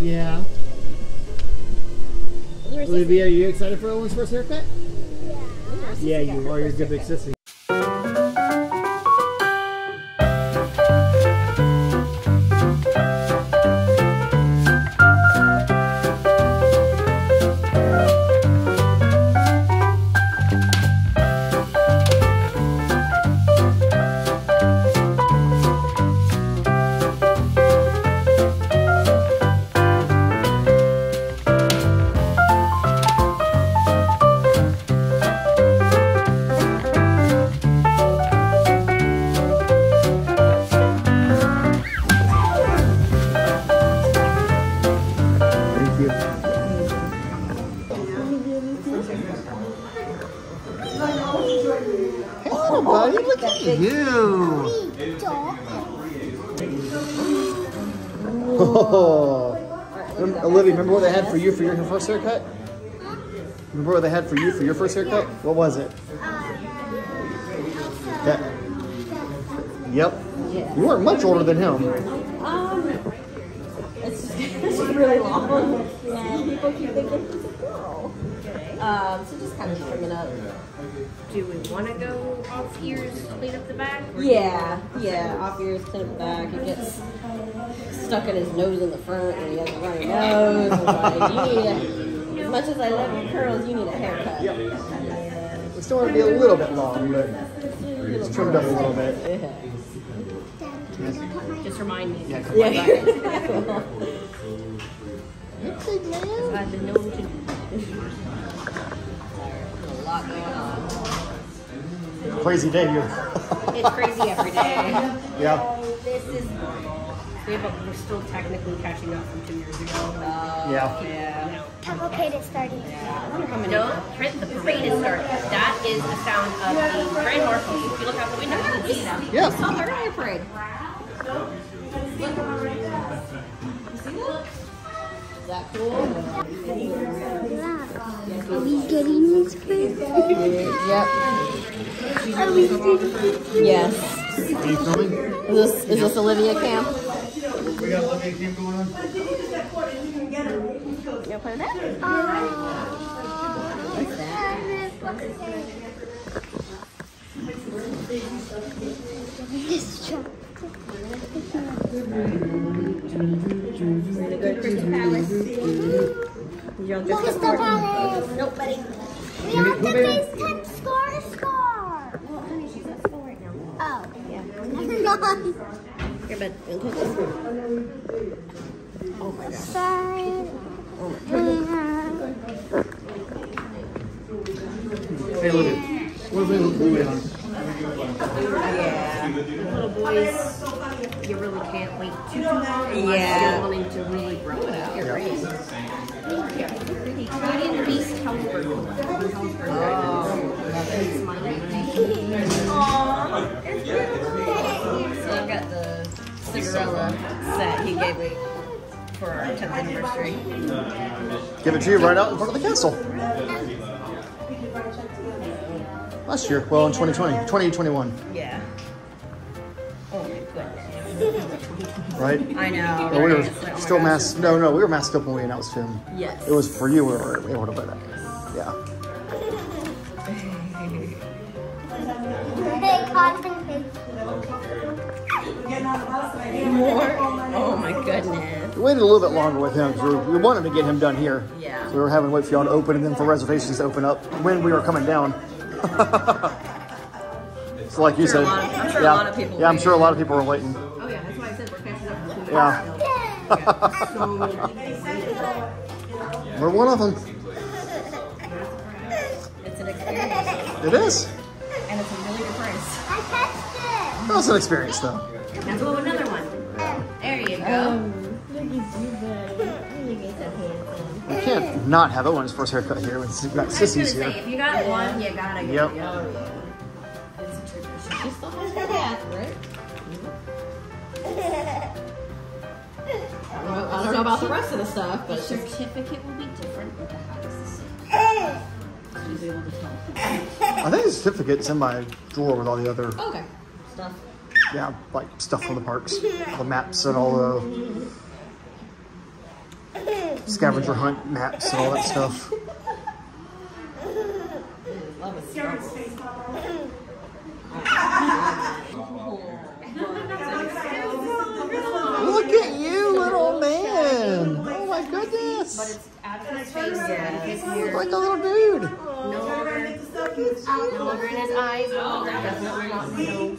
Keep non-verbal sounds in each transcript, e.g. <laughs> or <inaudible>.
Yeah. Olivia, are you excited for Owen's first haircut? Yeah, you are. You're a good big sissy. Hello, buddy. Look at you. Oh. Rem- <laughs> Olivia, remember what they had for you for your first haircut? Remember what they had for you for your first haircut? What was it? That. Yep. You weren't much older than him. Um, it's just, it's really long. And <laughs> people keep thinking he's a girl. Um, so just kind of trim it up. Do we want to go off ears, clean up the back? Yeah, yeah, off ears, clean up the back. He gets stuck in his nose in the front and he has a runny nose. Like, you need a, <laughs> as much as I love your curls, you need a haircut. We still want to be a little bit long, but it's trimmed up a little bit. Just remind me. Yeah, Yeah. <laughs> I've been known to do. a lot going on. Crazy day here. It's crazy every day. <laughs> <laughs> yeah. This is we have a, we're still technically catching up from two years ago. Yeah. Yeah. Cavalcade is starting. Yeah. No, print the parade is starting. That is the sound of the grand marshal. If you look out the window, you can see them. Yeah. Saw the Hooray Parade. Is that cool? Are we getting this food? Yep. Are we getting Yes. Are you filming? Is this is this Olivia Camp? We got Olivia Camp going on. You play that? What's This truck. Crystal Palace. Y'all Crystal Palace. Nope, buddy. We have to FaceTime Scar Scar. She's at right now. Oh, yeah. Here, bud. Sorry. Hey, Olivia. What are we waiting on? Little boys, you really can't wait too, too long unless Yeah. you're wanting to really grow it out. You're great. Yeah. Beauty and the Beast Helmsburg. Oh, so I've got the Cinderella set he gave me for our 10th anniversary. Give it to you right out in front of the castle. Last year, well, in 2020, 2021, Yeah. Oh my goodness. right? I know. Or we were It's like, oh still gosh. masked. No, no, we were masked up when we announced him. Yes. It was for you. We were able to play that. Yeah. Hey, cotton face. More? Oh my goodness. We waited a little bit longer with him because we, we wanted to get him done here. Yeah. So we were having to wait for y'all to open and then for reservations to open up when we were coming down. <laughs> so like you sure said, of- sure yeah, lot of people yeah, I'm sure a lot of people were waiting. Oh yeah, that's why I said we're catching up Yeah, years <laughs> we're one of them. It's an experience. It is. And it's a really good price. I touched That was an experience though. Now go another one. There you go. We can't not have Owen's first haircut here. We've got I was gonna sissies say, here. if you got one, you gotta get Yep. the other. It's. She still has her bath, right? I don't know- I don't know about the rest of the stuff, but The certificate will be different, but the hat is the same. You'll able to tell. I think the certificate's in my drawer with all the other, okay. Stuff. yeah, like stuff from the parks, the maps and all the scavenger hunt maps and all that stuff. Love a struggle. Look at you, little man. Oh my goodness. It's out of his face and his hair. Like a little dude. No longer, no longer in his eyes. No longer definitely not in his nose.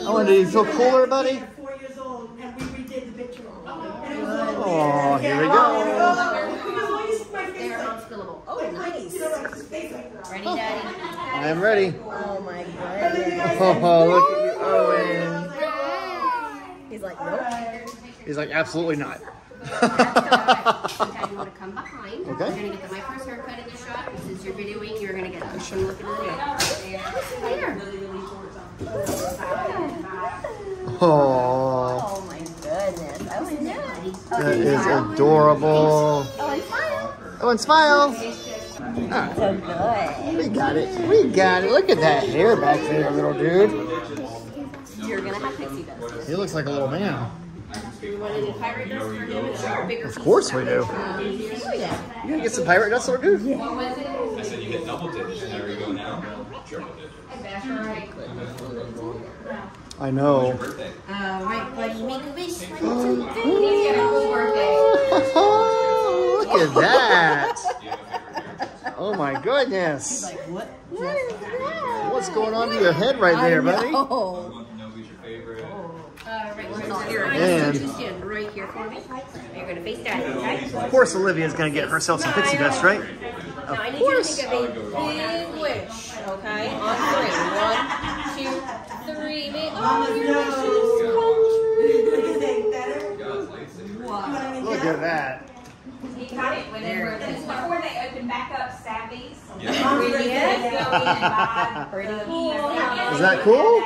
Oh, and do you feel cooler, buddy? Four years old, and we redid the picture. Oh, here we go. Because all you see my face They're like. Oh, nice. you know, like his face like that. Ready, Daddy? I am ready. Oh my goodness. Oh, look at you, Owen. He's like, nope. He's like, absolutely not. Dad, you want to come behind. Okay. You're going to get the first haircut in the shot. Since you're videoing, you're going to get a shun look in the mirror. Oh, Oh my goodness. Oh, that is adorable. Oh, and smile. Oh, and smile. Good. We got it. We got it. Look at that hair back there, little dude. You're gonna have pixie dust. He looks like a little man. You want to do pirate dust for him? It's bigger Of course we do. Oh yeah. You gonna get some pirate dust, little dude? I said you hit double digits, and there you go now. Triple digits. I know. Birthday. All right, buddy, make oh. a wish. <laughs> Look at that. Do you have a favorite character? Oh my goodness. What is that? What's going on to your head right there, buddy? I Oh. want to know who's your favorite. All right, so here. And- right here for me. You're going to face Daddy, okay? Of course, Olivia's gonna get herself some pixie dust, right? Now I need you to course. think of a big wish, okay? On three. One, two, three. Make all your wishes Is it better? Look at that. He got it whenever, this before they open back up Savi's. Yeah. We just go in and buy the cool. Is that cool?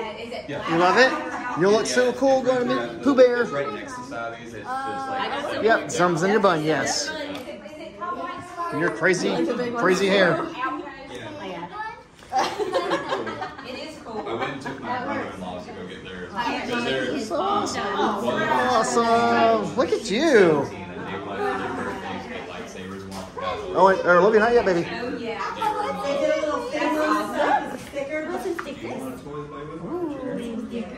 Yeah. You love it? You look so cool going to meet Pooh Bear. It's right next to Savi's. It's just like. Yep, thumbs in your bun, yes. Is it, is it called White Star? Your crazy, crazy hair. It is cool. I went and took my brother-in-laws to go get theirs. Because they're Awesome. Look at you. Oh, they like their birthdays get lightsabers and one Oh, wait, or Olivia, not yet, baby. Oh, yeah. They did a little sticker on the sticker. That's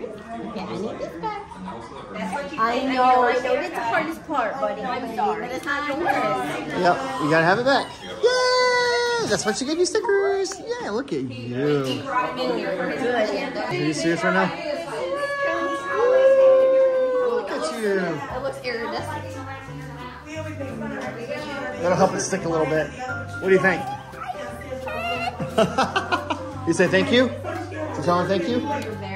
what you I know, I know that's the hardest part, oh, buddy. I'm sorry. But it's not yours. Yep, you gotta have it back. Yay! That's what you gave you stickers. Yeah, look at you. Brought him in here for his Are you serious right now? Look at you. It looks iridescent. That'll help it stick a little bit. What do you think? <laughs> you say thank you? You tell him thank you? You're very